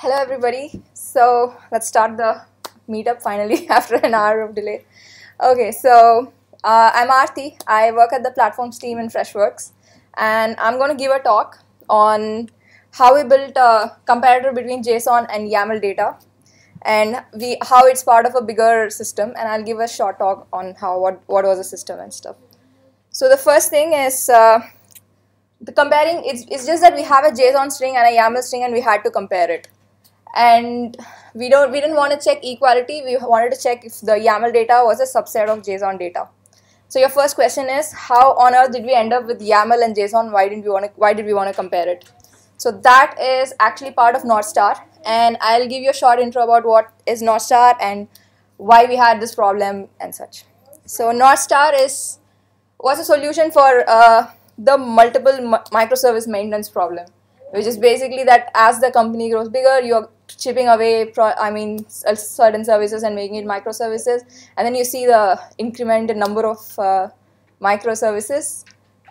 Hello, everybody. So let's start the meetup finally after an hour of delay. Okay, so uh, I'm Aarthi. I work at the platforms team in Freshworks, and I'm going to give a talk on how we built a comparator between JSON and YAML data, and we how it's part of a bigger system. And I'll give a short talk on how what what was the system and stuff. So the first thing is. Uh, the comparing it's, it's just that we have a json string and a yaml string and we had to compare it and we don't we didn't want to check equality. We wanted to check if the yaml data was a subset of json data. So your first question is how on earth did we end up with yaml and json? Why didn't we want to why did we want to compare it? So that is actually part of north star. And i'll give you a short intro about what is north star and why we had this problem and such. So north star is was a solution for uh, the multiple microservice maintenance problem, which is basically that as the company grows bigger, you're chipping away, pro- I mean, certain services and making it microservices, and then you see the increment in number of uh, microservices,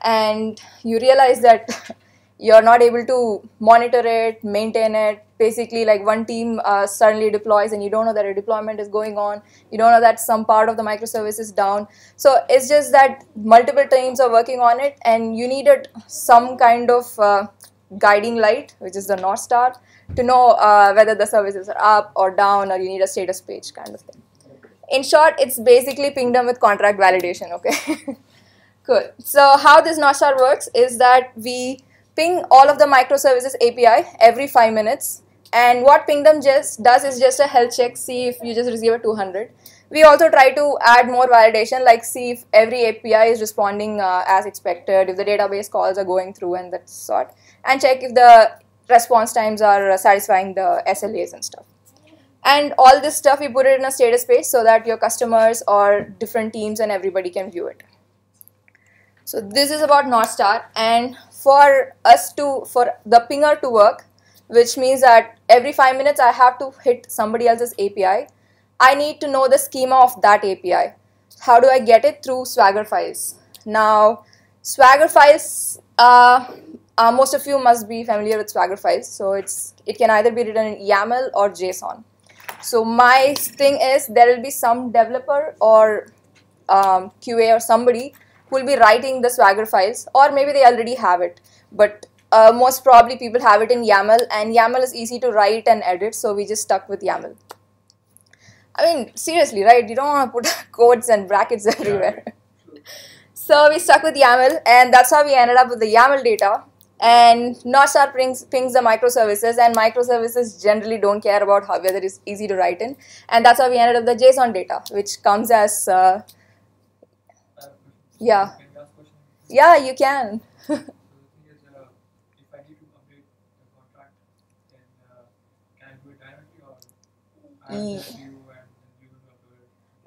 and you realize that you're not able to monitor it, maintain it. Basically, like one team uh, suddenly deploys and you don't know that a deployment is going on. You don't know that some part of the microservice is down. So it's just that multiple teams are working on it, and you needed some kind of uh, guiding light, which is the North Star, to know uh, whether the services are up or down, or you need a status page kind of thing. In short, it's basically pingdom with contract validation. Okay. cool. So how this North works is that we ping all of the microservices API every five minutes. And what Pingdom just does is just a health check, see if you just receive a 200. We also try to add more validation, like see if every API is responding uh, as expected, if the database calls are going through and that sort, and check if the response times are uh, satisfying the SLAs and stuff. And all this stuff, we put it in a status page so that your customers or different teams and everybody can view it. So this is about North Star and for us to, for the pinger to work, which means that every five minutes I have to hit somebody else's API, I need to know the schema of that API. How do I get it? Through Swagger files. Now, Swagger files, uh, uh, most of you must be familiar with Swagger files. So it's it can either be written in YAML or JSON. So my thing is there will be some developer or um, QA or somebody who will be writing the Swagger files, or maybe they already have it. But uh, most probably people have it in YAML, and YAML is easy to write and edit, so we just stuck with YAML. I mean, seriously, right? You don't want to put codes and brackets everywhere. so we stuck with YAML, and that's how we ended up with the YAML data. And North Star pings, pings the microservices, and microservices generally don't care about how whether it's easy to write in. And that's how we ended up the JSON data, which comes as uh, yeah. Yeah, you can.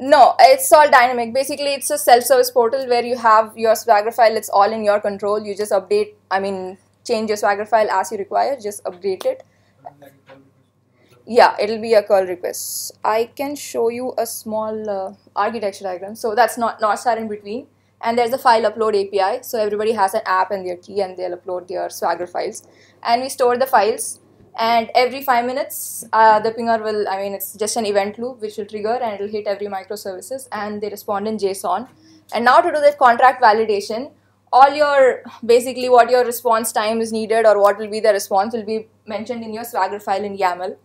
No, it's all dynamic. Basically, it's a self-service portal where you have your Swagger file. It's all in your control. You just update. I mean, change your Swagger file as you require. Just update it. Yeah, it'll be a curl request. I can show you a small uh, architecture diagram. So that's not North Star in between and there's a file upload API. So everybody has an app and their key and they'll upload their Swagger files. And we store the files and every five minutes uh, the pinger will, I mean it's just an event loop which will trigger and it'll hit every microservices and they respond in JSON. And now to do the contract validation, all your, basically what your response time is needed or what will be the response will be mentioned in your Swagger file in YAML.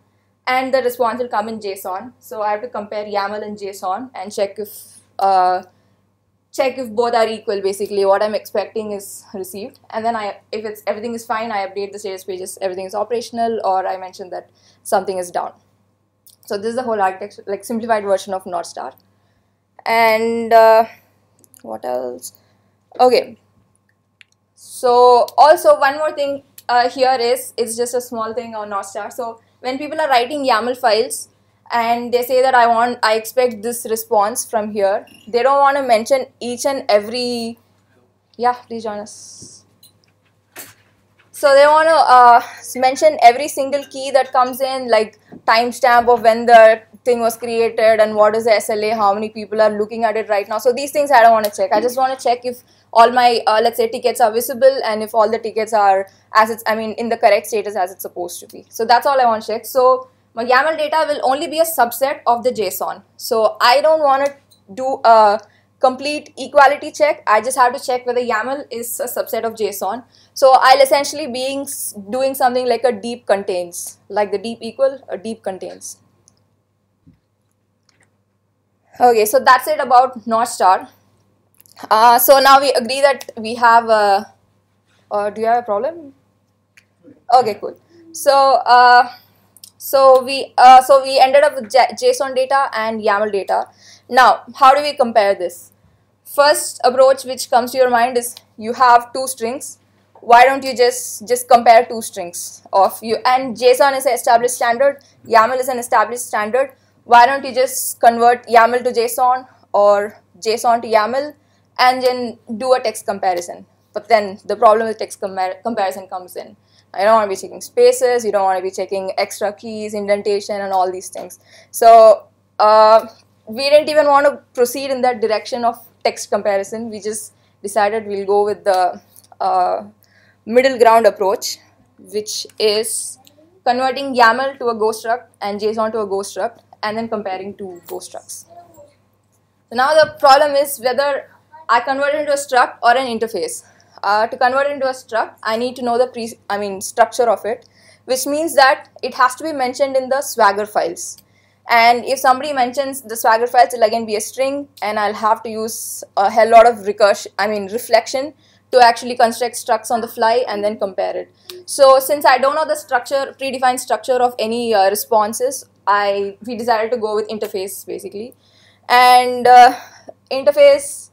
And the response will come in JSON. So I have to compare YAML and JSON and check if uh, check if both are equal basically. What i'm expecting is received. And then i if it's everything is fine i update the status pages everything is operational or i mention that something is down. So this is the whole architecture like simplified version of north star. And uh, what else? Okay. So also one more thing uh, here is it's just a small thing on north star. So when people are writing yaml files and they say that I want, I expect this response from here. They don't want to mention each and every, yeah, please join us. so they want to uh, mention every single key that comes in, like timestamp of when the thing was created and what is the SLA, how many people are looking at it right now. So these things I don't want to check. I just want to check if all my, uh, let's say, tickets are visible and if all the tickets are as it's, I mean, in the correct status as it's supposed to be. So that's all I want to check. So my YAML data will only be a subset of the JSON. So I don't want to do a complete equality check. I just have to check whether YAML is a subset of JSON. So I'll essentially being doing something like a deep contains, like the deep equal, a deep contains. Okay, so that's it about North Star. Uh, so now we agree that we have a, uh, do you have a problem? Okay, cool. So, uh, so we, uh, so we ended up with JSON data and YAML data. Now, how do we compare this? First approach which comes to your mind is you have two strings. Why don't you just, just compare two strings of you? And JSON is an established standard. YAML is an established standard. Why don't you just convert YAML to JSON or JSON to YAML and then do a text comparison? But then the problem with text compar comparison comes in. I don't want to be checking spaces, you don't want to be checking extra keys, indentation, and all these things. So uh, we didn't even want to proceed in that direction of text comparison. We just decided we'll go with the uh, middle ground approach, which is converting YAML to a Go struct and JSON to a Go struct and then comparing two Go structs. So now the problem is whether I convert it into a struct or an interface. Uh, to convert into a struct, I need to know the pre I mean structure of it, which means that it has to be mentioned in the Swagger files. And if somebody mentions the Swagger files, it'll again be a string, and I'll have to use a hell lot of recursion, I mean reflection, to actually construct structs on the fly and then compare it. So since I don't know the structure, predefined structure of any uh, responses, I we decided to go with interface basically. And uh, interface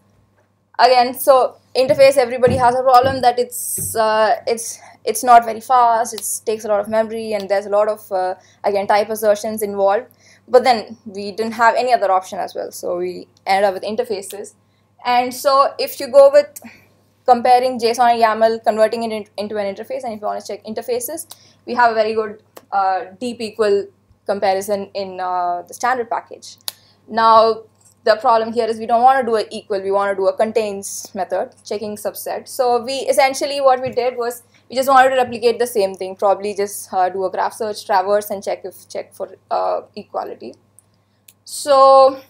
again, so interface everybody has a problem that it's uh, it's it's not very fast. It takes a lot of memory and there's a lot of uh, again type assertions involved but then we didn't have any other option as well so we ended up with interfaces and so if you go with comparing JSON and YAML, converting it into an interface, and if you want to check interfaces, we have a very good uh, deep equal comparison in uh, the standard package. Now, the problem here is we don't want to do an equal, we want to do a contains method, checking subset. So we essentially what we did was we just wanted to replicate the same thing, probably just uh, do a graph search, traverse, and check if check for uh, equality. So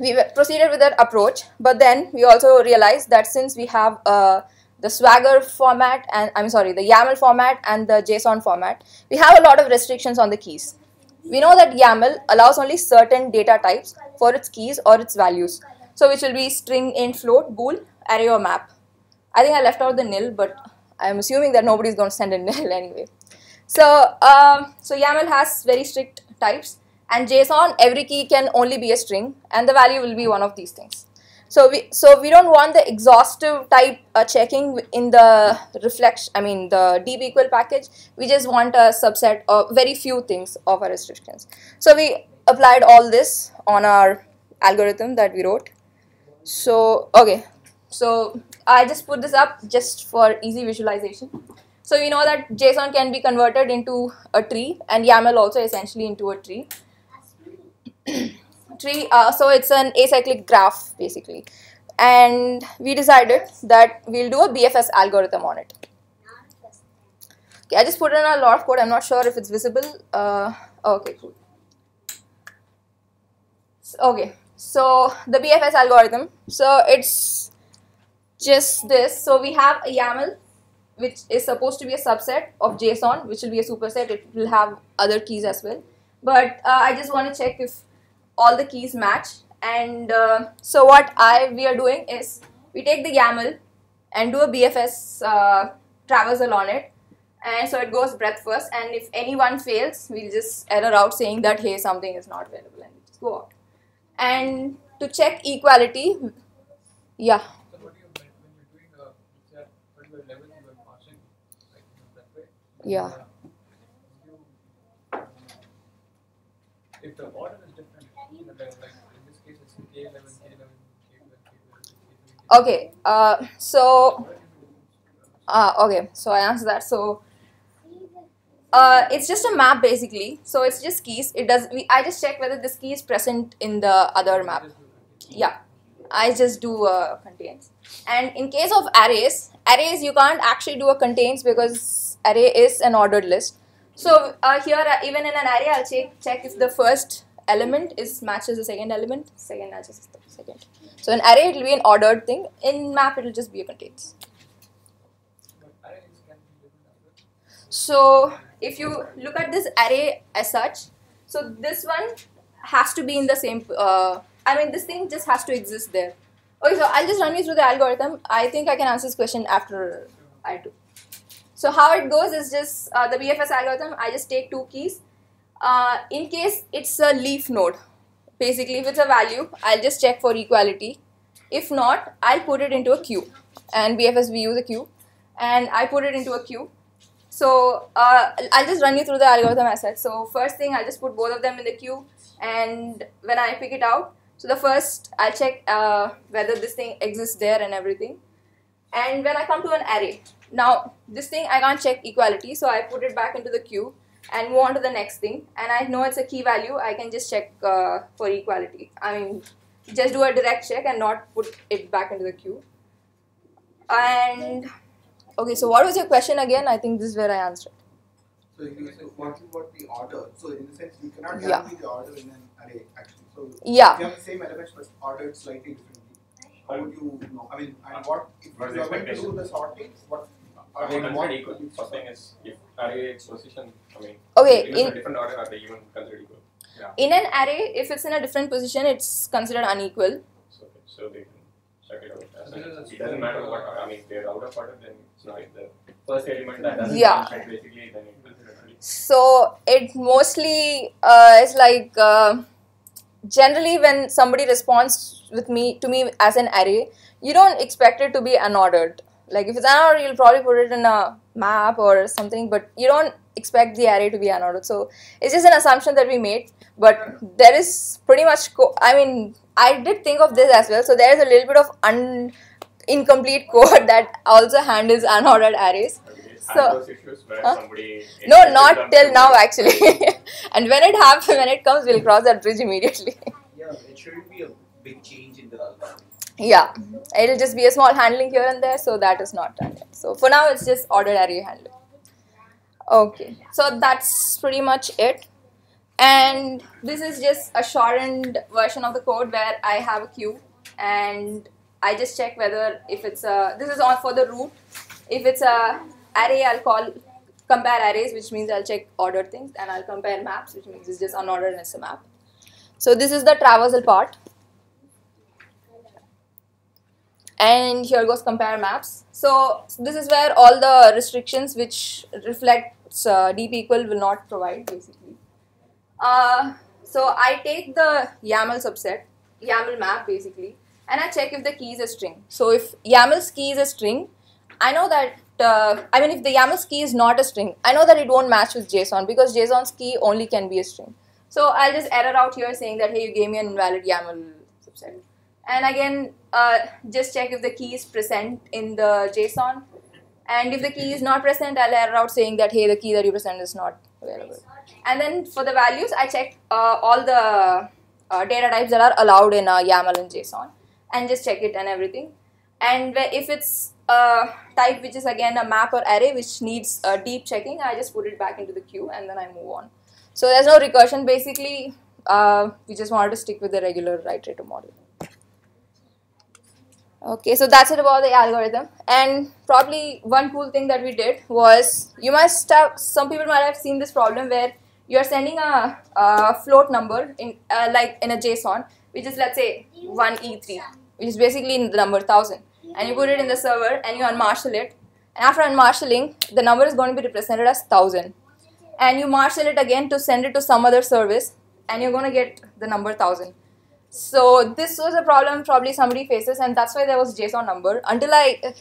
we proceeded with that approach, but then we also realized that since we have uh, the Swagger format and I'm sorry, the YAML format and the JSON format, we have a lot of restrictions on the keys. We know that YAML allows only certain data types for its keys or its values. So which will be string, int, float, bool, array or map. I think I left out the nil, but I'm assuming that nobody's going to send a nil anyway. So, um, so YAML has very strict types and JSON, every key can only be a string and the value will be one of these things. So we, so we don't want the exhaustive type uh, checking in the reflection, I mean the deep equal package. We just want a subset of very few things of our restrictions. So we applied all this on our algorithm that we wrote. So, okay, so I just put this up just for easy visualization. So we know that JSON can be converted into a tree and YAML also essentially into a tree. tree, uh, so it's an acyclic graph basically. And we decided that we'll do a BFS algorithm on it. Okay, I just put in a lot of code. I'm not sure if it's visible. Uh, okay, cool. Okay, so the BFS algorithm. So it's just this. So we have a YAML which is supposed to be a subset of JSON, which will be a superset. It will have other keys as well. But uh, I just want to check if all the keys match. And uh, so what I we are doing is we take the YAML and do a BFS uh, traversal on it. And so it goes breadth first. And if anyone fails, we'll just error out saying that, hey, something is not available and just go out. And to check equality, yeah. Yeah. If the order is different, like in this case it's K11, K11, K12, K12, Okay, uh, so Uh, okay, so I answered that. So uh, it's just a map basically. So it's just keys. It does. We, I just check whether this key is present in the other map. Yeah, I just do uh, contains. And in case of arrays, arrays you can't actually do a contains because array is an ordered list. So uh, here, uh, even in an array, I'll check check if the first element is matches the second element, second matches the second. So in array, it will be an ordered thing. In map, it will just be a contains. So if you look at this array as such, so this one has to be in the same. Uh, I mean, this thing just has to exist there. Okay, so I'll just run you through the algorithm. I think I can answer this question after I do. So how it goes is just uh, the BFS algorithm. I just take two keys. Uh, in case it's a leaf node, basically if it's a value, I'll just check for equality. If not, I'll put it into a queue. And BFS we use a queue, and I put it into a queue. So uh, I'll just run you through the algorithm as such. So first thing, I'll just put both of them in the queue, and when I pick it out, so the first I'll check uh, whether this thing exists there and everything. And when I come to an array, now this thing I can't check equality, so I put it back into the queue and move on to the next thing. And I know it's a key value, I can just check uh, for equality. I mean, just do a direct check and not put it back into the queue. And okay, so what was your question again? I think this is where I answered. So you so what about the order? So in the sense you cannot Yeah. guarantee the order in an array actually. So Yeah. you have the same elements but ordered slightly differently. How would you know? I mean, and what if you are going to do the sorting? What Are they what equal? you First thing is if array its position, I mean, Okay, if it's in a different order, are they even considered equal? in an array, if it's in a different position, it's considered unequal. So, so they can check it out. As So this in, is it doesn't matter what, I mean, they're out of order, then it's not the first element that doesn't Yeah. match basically, then it So it mostly uh, is like uh, generally when somebody responds with me to me as an array, you don't expect it to be unordered. Like if it's unordered, you'll probably put it in a map or something, but you don't expect the array to be unordered. So it's just an assumption that we made. But there is pretty much. Co- I mean, I did think of this as well. So there is a little bit of un incomplete code that also handles unordered arrays. Okay. So- Have those issues where Huh? No, not till to- now actually. and when it happens, when it comes, we'll cross that bridge immediately. Yeah, it shouldn't be a big change in the algorithm. Yeah, it'll just be a small handling here and there, so that is not done yet. So for now, it's just ordered array handling. Okay, so that's pretty much it. And this is just a shortened version of the code where I have a queue and I just check whether if it's a this is all for the root. If it's a array, I'll call compare arrays, which means I'll check ordered things, and I'll compare maps, which means it's just unordered and it's a map. So this is the traversal part. And here goes compare maps. So this is where all the restrictions which reflects uh, deep equal will not provide basically. Uh, so I take the YAML subset, YAML map basically, and I check if the key is a string. So if YAML's key is a string, I know that, uh, I mean if the YAML's key is not a string, I know that it won't match with JSON because JSON's key only can be a string. So I'll just error out here saying that hey you gave me an invalid YAML subset. And again, uh, just check if the key is present in the JSON. And if the key is not present, I'll error out saying that hey the key that you present is not available. And then for the values, I check uh, all the uh, data types that are allowed in uh, YAML and JSON and just check it and everything. And if it's a type which is again a map or array which needs a deep checking, I just put it back into the queue and then I move on. So there's no recursion basically. Uh, we just wanted to stick with the regular iterative model. Okay, so that's it about the algorithm. And probably one cool thing that we did was you must have some people might have seen this problem where you are sending a, a float number in uh, like in a JSON, which is let's say one E3, which is basically the number thousand, and you put it in the server and you unmarshal it. And after unmarshalling, the number is going to be represented as thousand, and you marshal it again to send it to some other service, and you're going to get the number thousand. So this was a problem probably somebody faces, and that's why there was JSON number. Until I uh,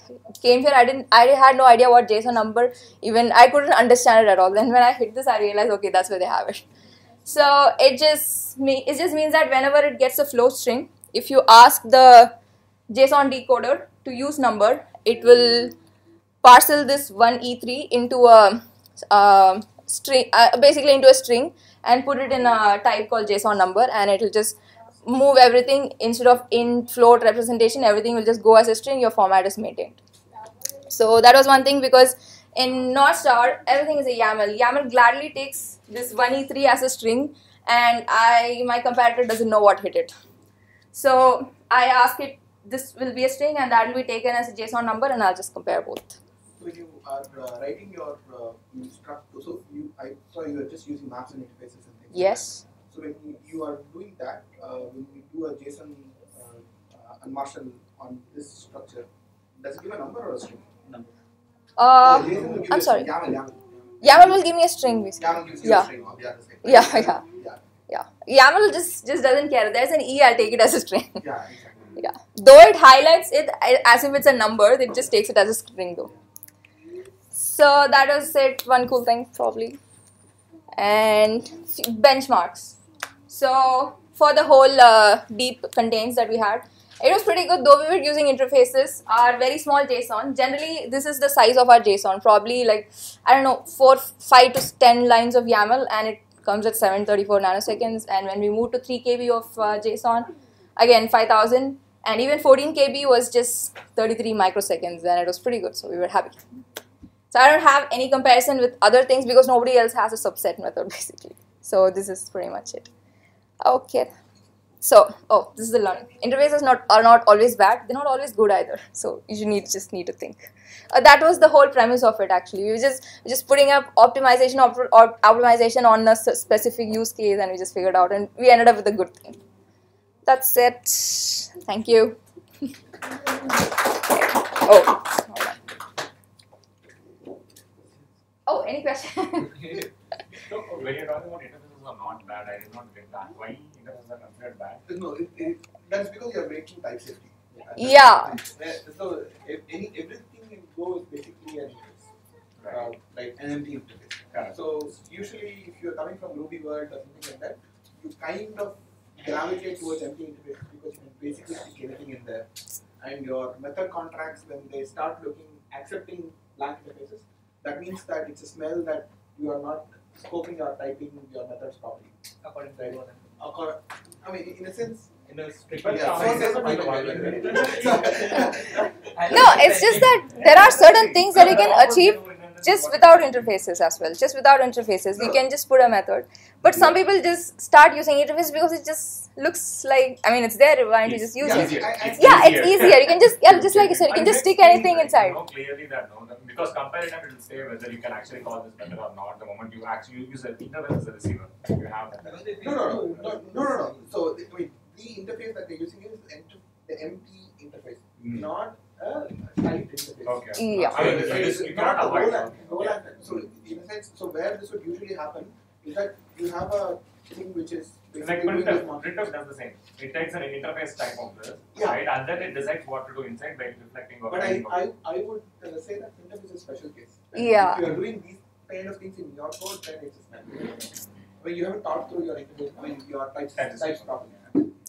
came here, I didn't, I had no idea what JSON number. Even I couldn't understand it at all. Then when I hit this, I realized okay, that's where they have it. So it just me, it just means that whenever it gets a float string, if you ask the JSON decoder to use number, it will parcel this one E3 into a um string, uh, basically into a string, and put it in a type called JSON number, and it will just move everything instead of in float representation. Everything will just go as a string. Your format is maintained. So that was one thing because in North Star everything is a YAML. YAML gladly takes this one E3 as a string, and I my comparator doesn't know what hit it. So I ask it this will be a string and that will be taken as a JSON number and I'll just compare both. so you are uh, writing your uh, struct, so you, I saw you are just using maps and interfaces and things. Yes. that. So when you, you are doing that, uh, when you do a JSON uh, uh, unmarshal on this structure, does it give a number or a string? Number. Uh, JSON will give I'm sorry. YAML, YAML. YAML will give me a string basically. YAML gives you Yeah. a string on the other side. Yeah, yeah. Yeah, Yeah. YAML just just doesn't care. There's an E, I'll take it as a string. yeah, exactly. yeah. Though it highlights it as if it's a number, it just takes it as a string though. So that was it. One cool thing probably. And benchmarks. So for the whole uh, deep contains that we had, it was pretty good though we were using interfaces are very small json. Generally this is the size of our json probably like i don't know 4 5 to 10 lines of yaml and it comes at 734 nanoseconds. And when we moved to 3 kb of uh, json again 5000 and even 14 kb was just 33 microseconds and it was pretty good so we were happy. So i don't have any comparison with other things because nobody else has a subset method basically. So this is pretty much it okay so, oh, this is the learning. Interfaces not are not always bad. They're not always good either. So you need just need to think. Uh, that was the whole premise of it. Actually, we were just just putting up optimization op- or optimization on a specific use case, and we just figured out, and we ended up with a good thing. That's it. Thank you. oh. Oh, any question? So you're talking about interfaces are not bad, I did not get that. Why interfaces are considered bad? No, it, it, that's because you are breaking type safety. Yeah. Where- So if any everything in Go is basically an interface, uh, like an empty interface. Correct. So usually, if you are coming from Ruby world or something like that, you kind of gravitate towards empty interface because you can basically stick anything in there. And your method contracts, when they start looking accepting blank interfaces, that means that it's a smell that you are not scoping or typing your methods properly. According to Right. Go. I mean, in a sense, In a strict But yeah, yeah, so says so my the mind. No, it's just that there are certain things that you can achieve just without interfaces as well. Just without interfaces, you can just put a method. But some people just start using interface because it just looks like. I mean, it's there. Why don't you just use Yeah, it? easier. I- I- It's Yeah, it's easier. You can just yeah, just like you said, you can just stick anything inside. You know clearly that no, that- because comparative it will say whether you can actually call this method or not. The moment you actually use the interface as a receiver, you have that. No, no, no, no, no, no, no. So, the- I mean, the interface that they're using is the empty interface, Mm. not a typed interface. Okay. Yeah. I mean, It's you not a avoid Golang. that. So, in a sense, so where this would usually happen is that you have a thing which is It's like basically doing printf. Printf does the same. It takes an interface type of this, Yeah. right? And then it decides what to do inside by reflecting or But I, I, I would uh, say that printf is a special case. Yeah. If you are doing these kind of things in your code, then it's a smell. I you haven't thought through your interface, I mean, your types, Types. types properly.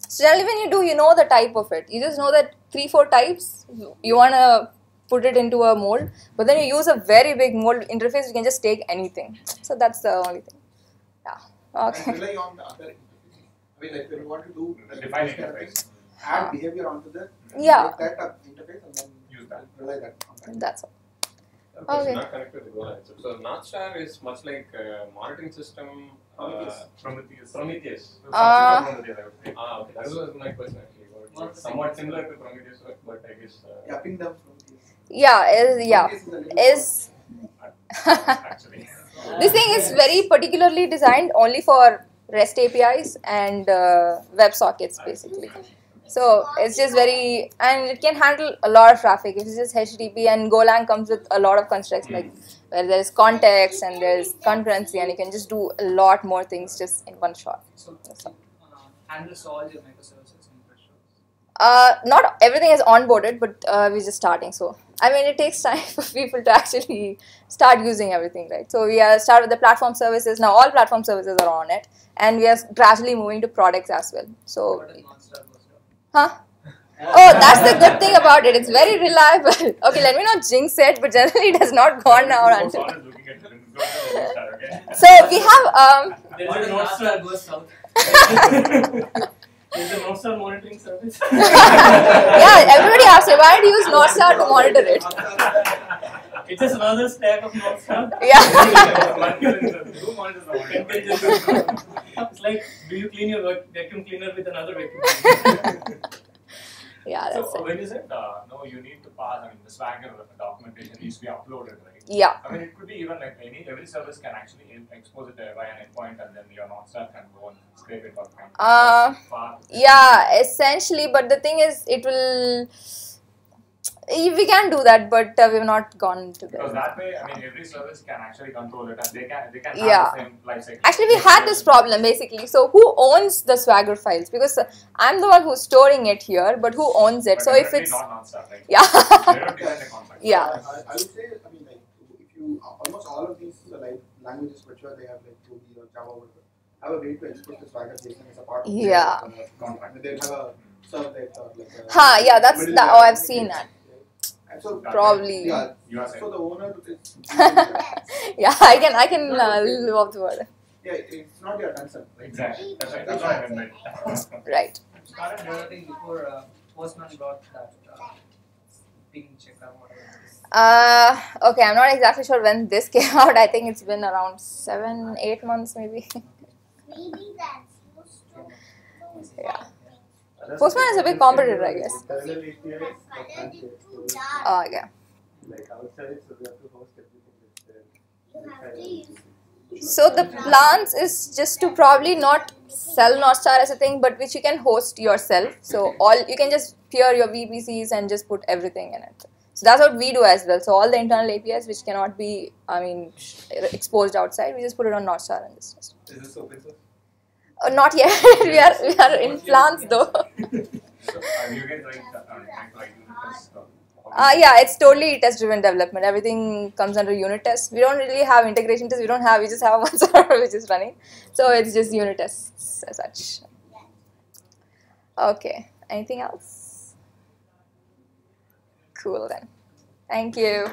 So generally, when you do, you know the type of it. You just know that three, four types. You wanna put it into a mold, but then you use a very big mold interface. You can just take anything. So that's the only thing. Yeah. Okay. And rely on the other interfaces. I mean, like when you want to do The like, define these interface. things, add behavior onto the Yeah. take that interface and then Use that. rely that on that. That's all. Okay. Okay. It's not connected to Golang. So, so North Star is much like a monitoring system. Uh, Prometheus. Prometheus. Prometheus. Uh, Prometheus, I would say. Ah, okay. That was my question actually. About Not it. the somewhat similar to Prometheus, but- but I guess. Uh, Yeah, Pingdom this. Yeah. Is yeah. Is a little Is Actually. this thing is very particularly designed only for REST APIs and uh, WebSockets basically. So it's just very and it can handle a lot of traffic. If it's just HTTP and Golang comes with a lot of constructs like where there's context and there's concurrency and you can just do a lot more things just in one shot. So, That's all. uh, handles all your microservices and thresholds. Uh, not everything is onboarded, but uh, we're just starting. So I mean, it takes time for people to actually start using everything, right? So we are start with the platform services. Now all platform services are on it, and we are gradually moving to products as well. So, What is North Star goes to? huh? Oh, that's the good thing about it. It's very reliable. Okay, let me not jinx it, but generally it has not gone out Most until. honest looking at it, go to the? So we have um. There's What a if North North Star Star goes south? There's a North Star monitoring service. yeah, everybody asks me why do you use North Star to monitor it? It's just another stack of North Star. Yeah. Who monitors the monitor? it's like, do you clean your vacuum cleaner with another vacuum cleaner? Yeah, that's So when is it. when you said uh, no, you need to pass. I mean, the Swagger documentation needs to be uploaded, right? Yeah. I mean, it could be even like any every service can actually expose it via an endpoint, and then your North Star can go and scrape it or find. Uh, Yeah, essentially, but the thing is, it will. We can do that, but uh, we've not gone to Because that. that way, I mean, every service can actually control it, and they can they can have Yeah. the same life. Actually, we had this problem basically. So, who owns the Swagger files? Because uh, I'm the one who's storing it here, but who owns it? But So, if it's not North Star, right? yeah, They don't define the contract. Yeah. I, I would say, I mean, like, if you almost all of these uh, like languages mature, they have like Ruby or Java, whatever, have a way to export the Swagger JSON as a part of Yeah. their uh, contract. They have a servlet or like a huh? Yeah, that's middle that. Oh, I've seen that. And so Probably. yeah, You are so the owner Yeah, I can I can uh, live off the word. yeah, it's not your concern, right? Exactly. That's right. That's what I meant. Right. started developing before uh, Postman got that uh, ping check or whatever. it is. Uh, okay, I'm not exactly sure when this came out. I think it's been around seven, eight months maybe. Maybe that's used to. Yeah. Postman is a big competitor, I guess. Oh, yeah. So the plans is just to probably not sell Northstar as a thing, but which you can host yourself. So all you can just peer your VPCs and just put everything in it. So that's what we do as well. So all the internal APIs which cannot be, I mean, exposed outside, we just put it on Northstar and this. Is this open source? Uh, not yet. we are we are in plans though. So, uh, you guys like trying to like uh, Uh, yeah, it's totally test driven development. Everything comes under unit tests. We don't really have integration tests. We don't have. We just have one server which is running. So it's just unit tests as such. Okay. Anything else? Cool then. Thank you.